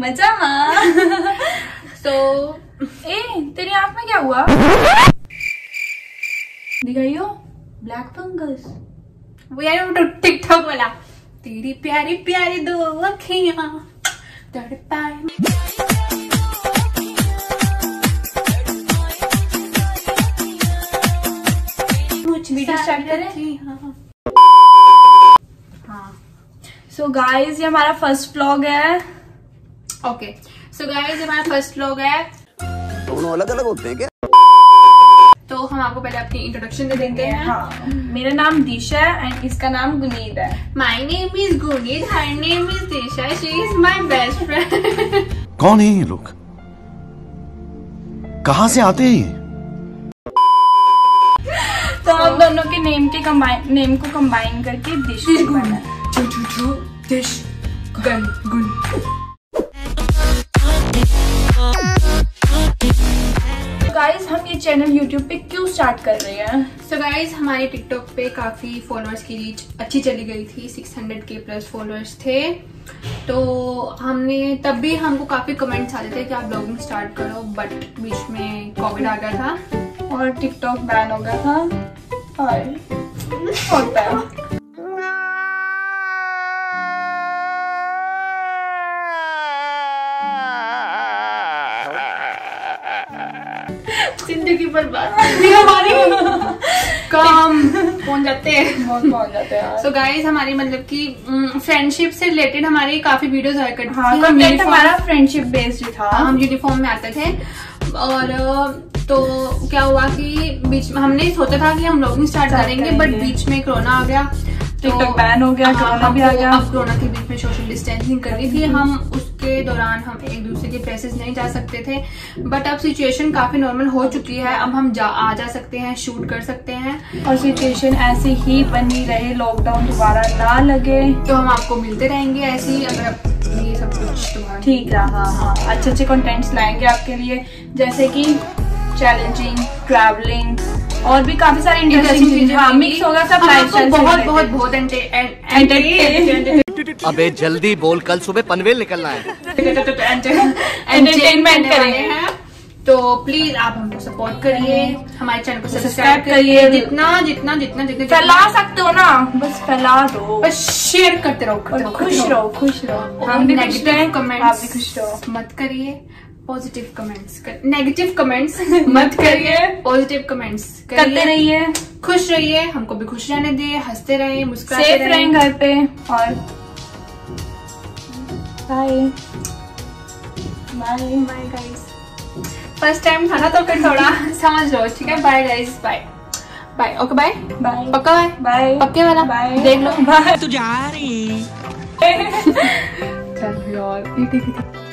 मज़ा। तो ए तेरी आँख में क्या हुआ? दिखाइयो ब्लैक फंगस वो यार वो टिकटॉक वाला। तेरी प्यारी प्यारी दो अखियाँ तड़पाए। वीडियो स्टार्ट करें। हाँ। सो गाइस ये हमारा फ़र्स्ट व्लॉग है। ओके सो गाइस हमारा फ़र्स्ट व्लॉग है। दोनों अलग अलग होते हैं क्या? तो हम आपको पहले अपनी इंट्रोडक्शन दे देते हैं हाँ। मेरा नाम दिशा है एंड इसका नाम गुनीत है। My name is Guneet her name is Disha she is my best friend कौन है ये लोग? कहाँ से आते हैं तो हम दोनों के नेम के कंबाइन नेम को कंबाइन करके दिश है दिश गन गुन गाइस हम चैनल यूट्यूब पे क्यों स्टार्ट कर रहे हैं? सो so गाइज़ हमारे टिकटॉक पे काफ़ी फॉलोअर्स की रीच अच्छी चली गई थी 600 के प्लस फॉलोअर्स थे। तो हमने, तब भी हमको काफ़ी कमेंट्स आते थे कि आप ब्लॉगिंग स्टार्ट करो बट बीच में कोविड आ गया था और टिकटॉक बैन हो गया था। और ज़िंदगी बर्बाद हमारी। काम। पहुँच जाते हैं। पहुँच जाते हैं सो गाइज़ हमारी मतलब कि फ्रेंडशिप से रिलेटेड हमारी काफ़ी वीडियोस आया करती हाँ थी। कंटेंट हमारा फ्रेंडशिप बेस्ड था। हम यूनिफॉर्म में आते थे। और तो क्या हुआ कि बीच में हमने सोचा था कि हम ब्लॉगिंग स्टार्ट करेंगे बट बीच में कोरोना आ गया। TikTok ban हो गया, हाँ, कोरोना भी आ गया। अब कोरोना के बीच में सोशल डिस्टेंसिंग करनी थी। हम उसके दौरान हम एक दूसरे के प्लेसेस नहीं जा सकते थे। बट अब सिचुएशन काफ़ी नॉर्मल हो चुकी है। अब हम जा आ जा सकते हैं शूट कर सकते हैं। और सिचुएशन ऐसी ही बनी रहे लॉकडाउन दोबारा ना लगे। तो हम आपको मिलते रहेंगे ऐसे ही अगर ये सब कुछ ठीक रहा हाँ अच्छे अच्छे कंटेंट्स लाएँगे आपके लिए। जैसे कि चैलेंजिंग ट्रैवलिंग और भी काफ़ी सारी इंटरेस्टिंग चीज़ें हाँ मिक्स होगा सब हम लाइफ बहुत बहुत बहुत एंटरटेन अबे जल्दी बोल कल सुबह पनवेल निकलना है। Entertainment करेंगे। हैं। तो प्लीज़ आप हमको सपोर्ट करिए हमारे चैनल को सब्सक्राइब करिए। जितना जितना जितना जितना फैला सकते हो ना बस फैला दो। बस शेयर करते रहो करते और रहो, खुश रहो। खुश रहो। हम भी खुश नेगेटिव रहें कमेंट्स आप भी खुश रहो। मत करिए। पॉजिटिव कमेंट्स नेगेटिव कमेंट्स मत करिए। पॉजिटिव कमेंट्स करते रहिए। खुश रहिए। हमको भी खुश रहने दिए हँसते रहिए मुस्कुराते रहें घर पे। और bye bye bye guys first time था ना तो फिर थोड़ा समझ लो। ठीक है? Bye guys bye bye okay bye bye पक्का बाय बाय पक्के वाला? बाय देख लो। बाय तू जा रही। चल यार ये ठीक है